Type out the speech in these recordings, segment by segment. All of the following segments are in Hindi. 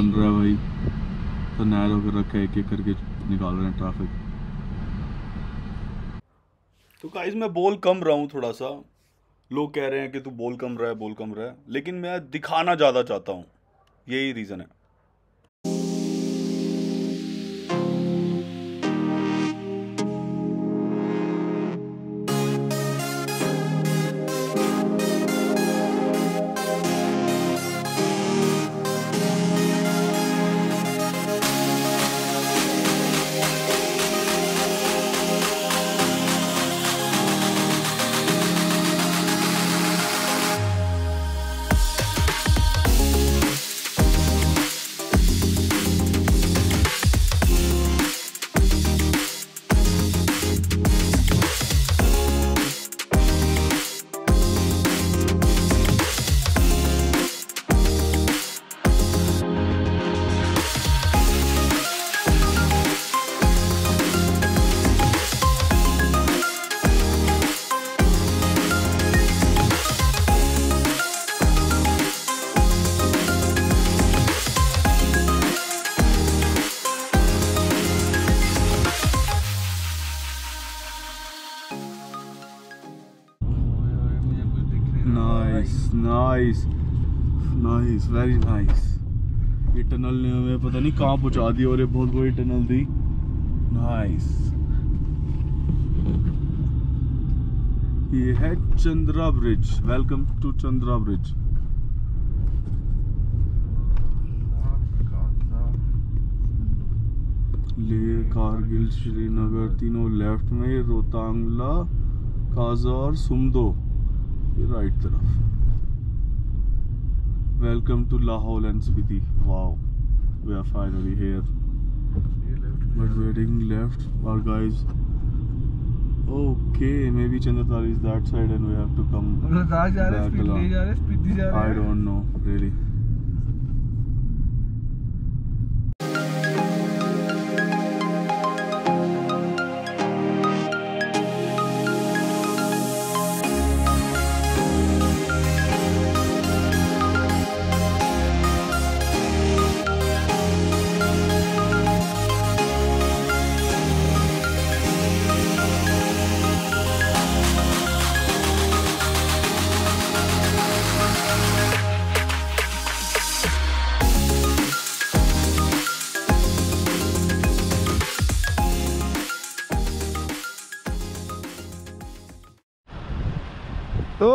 बन रहा है भाई। तो नैरो होकर रखा है एक एक करके निकाल रहे हैं ट्रैफ़िक तो गाइस मैं बोल कम रहा हूँ थोड़ा सा। लोग कह रहे हैं कि तू बोल कम रहा है, बोल कम रहा है। लेकिन मैं दिखाना ज़्यादा चाहता हूँ। यही रीज़न है। Nice nice nice very nice ये टनल ने हमें पता नहीं कहाँ पहुँचा दी और ये बहुत बड़ी टनल थी। नाइस ये है Chandra bridge welcome to Chandra bridge Leh Kargil Srinagar तीनों लेफ़्ट में रोहतांगला काजा और सुमदो ये राइट तरफ़। Welcome to Lahore and Spiti. Wow, we are finally here. But waiting left, our guys. Okay, maybe Chandratar is that side and we have to come. I don't know, really. तो?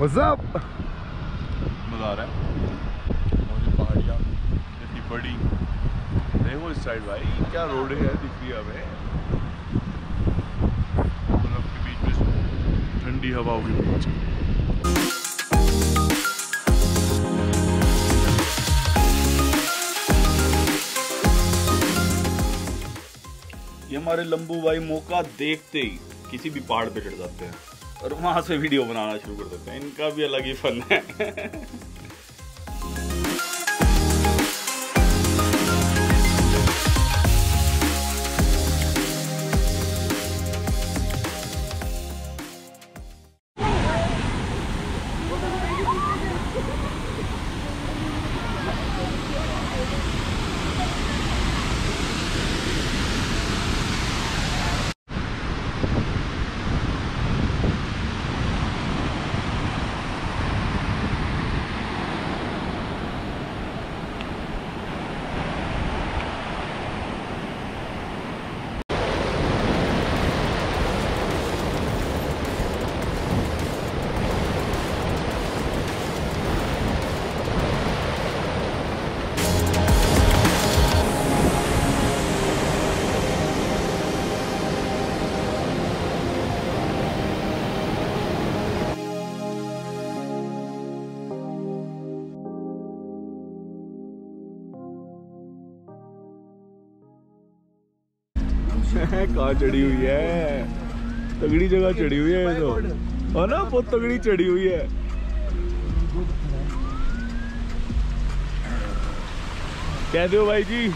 मज़ा आ रहा है। पहाड़ियाँ, इतनी बड़ी। देखो इस साइड भाई, क्या रोड है, दिख रही है हमें। बर्फ़ के बीच में ठंडी हवा के बीच ये हमारे लंबू भाई मौका देखते ही किसी भी पहाड़ पे चढ़ जाते हैं। और वहाँ से वीडियो बनाना शुरू कर देते हैं। इनका भी अलग ही फन है। कहाँ चढ़ी हुई है। तगड़ी जगह चढ़ी हुई है तो। है ना, बहुत तगड़ी चढ़ी हुई है। कहते हो भाई जी।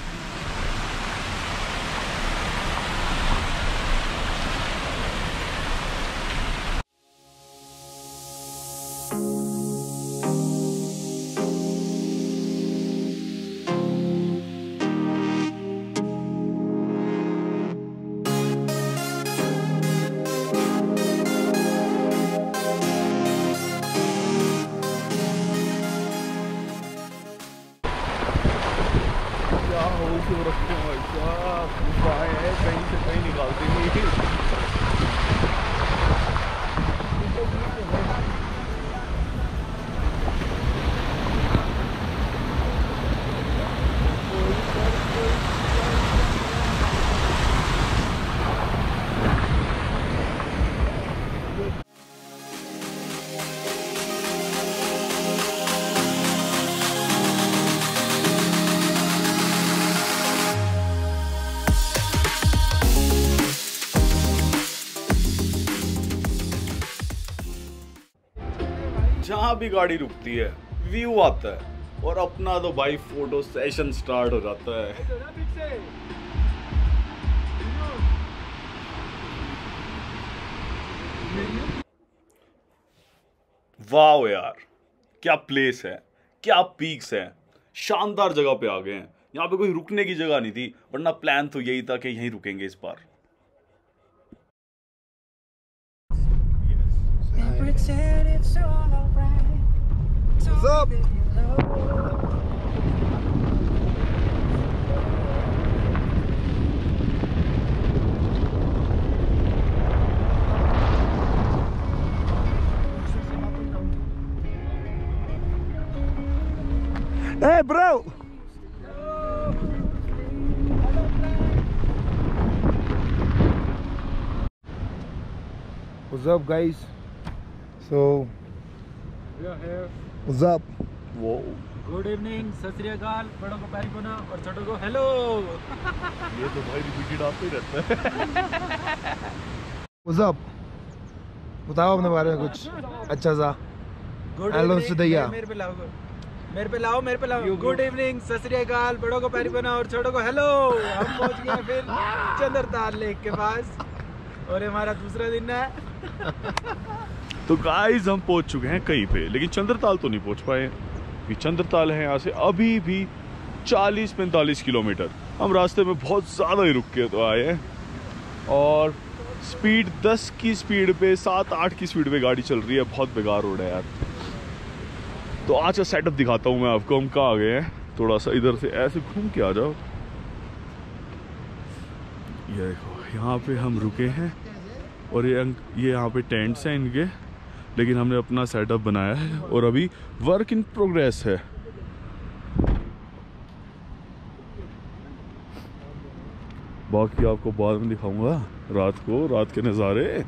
जहाँ भी गाड़ी रुकती है व्यू आता है, और अपना तो भाई फ़ोटो सेशन स्टार्ट हो जाता है। वाह यार, क्या प्लेस है, क्या पीक्स है। शानदार जगह पे आ गए हैं। यहाँ पे कोई रुकने की जगह नहीं थी, वरना प्लान तो यही था कि यहीं रुकेंगे इस बार। It's all alright. What's up? Hey, bro! What's up, guys? So, We are here. what's up? वो गुड इवनिंग सत श्री अकाल बड़ों को पैरी पुना और छोटों को हेलो ये तो भाई रिपीटेड आते ही रहता है। What's up? बताओ अपने बारे में कुछ अच्छा सा। Good Hello, Sudaiya. मेरे पे लाओ मेरे पे लाओ मेरे पे लाओ। गुड इवनिंग सत श्री अकाल बड़ों को पैरी पुना और छोटों को हेलो हम पहुँच गए फिर चंद्रताल लेक के पास। और हमारा दूसरा दिन है। तो गाइस हम पहुँच चुके हैं कहीं पे, लेकिन चंद्रताल तो नहीं पहुँच पाए। ये चंद्रताल है यहाँ से अभी भी 40-45 किलोमीटर। हम रास्ते में बहुत ज़्यादा ही रुक के तो आए हैं। और स्पीड 10 की स्पीड पे 7-8 की स्पीड पे गाड़ी चल रही है। बहुत बेकार रोड है यार। तो आज का सेटअप दिखाता हूँ मैं आपको। हम कहाँ आ गए हैं? थोड़ा सा इधर से ऐसे घूम के आ जाओ। ये देखो, यहाँ पे हम रुके हैं। और ये ये यहाँ पे टेंट्स हैं इनके। लेकिन हमने अपना सेटअप बनाया है और अभी वर्क इन प्रोग्रेस है। बाकी आपको बाद में दिखाऊँगा, रात को, रात के नज़ारे।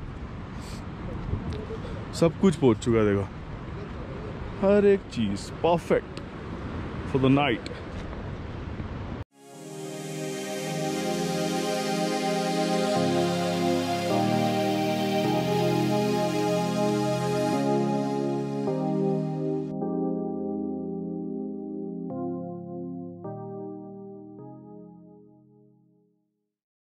सब कुछ पहुँच चुका है, देखो। हर एक चीज़ परफेक्ट फॉर द नाइट